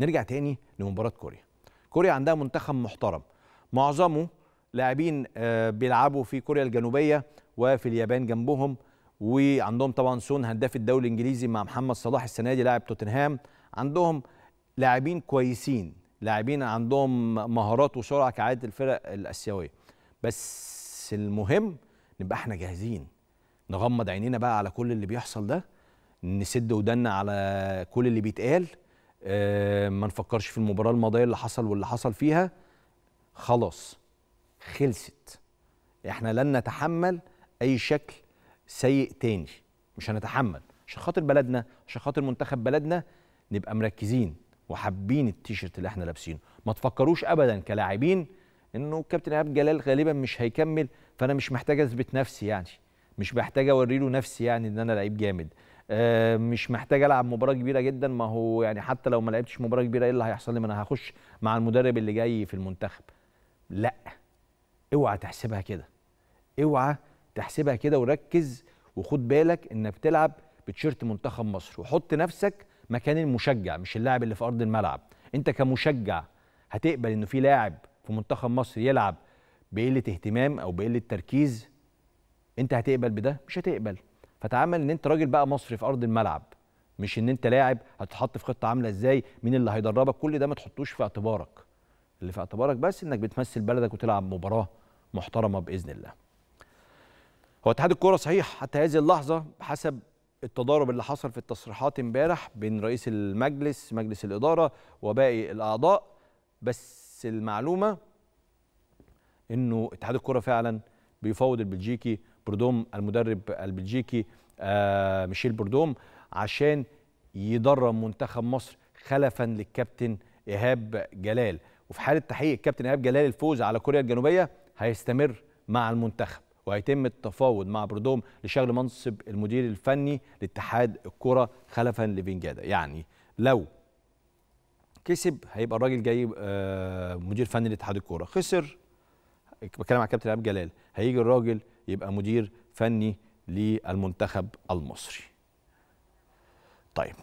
نرجع تاني لمباراة كوريا. كوريا عندها منتخب محترم. معظمه لاعبين آه، بيلعبوا في كوريا الجنوبية وفي اليابان جنبهم وعندهم طبعا سون هداف الدوري الإنجليزي مع محمد صلاح السنة دي لاعب توتنهام. عندهم لاعبين كويسين لاعبين عندهم مهارات وسرعة كعادة الفرق الآسيوية. بس المهم نبقى إحنا جاهزين. نغمض عينينا بقى على كل اللي بيحصل ده نسد ودنا على كل اللي بيتقال ما نفكرش في المباراة الماضية اللي حصل واللي حصل فيها. خلاص خلصت. إحنا لن نتحمل أي شكل سيء تاني. مش هنتحمل. عشان خاطر بلدنا عشان خاطر منتخب بلدنا نبقى مركزين وحابين التيشيرت اللي إحنا لابسينه. ما تفكروش ابدا كلاعبين إنه كابتن إيهاب جلال غالبا مش هيكمل فأنا مش محتاج أثبت نفسي يعني. مش محتاج اوري له نفسي يعني إن أنا لعيب جامد. آه مش محتاج ألعب مباراة كبيرة جدا. ما هو يعني حتى لو ما لعبتش مباراة كبيرة إيه اللي هيحصل لي؟ ما أنا هخش مع المدرب اللي جاي في المنتخب. لا. اوعى تحسبها كده. اوعى تحسبها كده وركز وخد بالك إنك بتلعب بتيشيرت منتخب مصر. وحط نفسك مكان المشجع مش اللاعب اللي في أرض الملعب. أنت كمشجع هتقبل إنه في لاعب في منتخب مصر يلعب بقلة اهتمام أو بقلة تركيز؟ أنت هتقبل بده؟ مش هتقبل. فتعامل ان انت راجل بقى مصري في ارض الملعب مش ان انت لاعب هتتحط في خطة عاملة إزاي مين اللي هيدربك كل ده ما تحطوش في اعتبارك. اللي في اعتبارك بس انك بتمثل بلدك وتلعب مباراة محترمة بإذن الله. هو اتحاد الكورة صحيح حتى هذه اللحظة بحسب التضارب اللي حصل في التصريحات امبارح بين رئيس المجلس مجلس الإدارة وباقي الأعضاء بس المعلومة إنه اتحاد الكورة فعلا بيفاوض البلجيكي بردوم المدرب البلجيكي آه ميشيل بردوم عشان يدرب منتخب مصر خلفا للكابتن إيهاب جلال. وفي حالة تحقيق الكابتن إيهاب جلال الفوز على كوريا الجنوبية هيستمر مع المنتخب وهيتم التفاوض مع بردوم لشغل منصب المدير الفني لاتحاد الكرة خلفا لفينجادا. يعني لو كسب هيبقى الراجل جاي آه مدير فني لاتحاد الكوره خسر بتكلم على كابتن إيهاب جلال هيجي الراجل يبقى مدير فني للمنتخب المصري. طيب.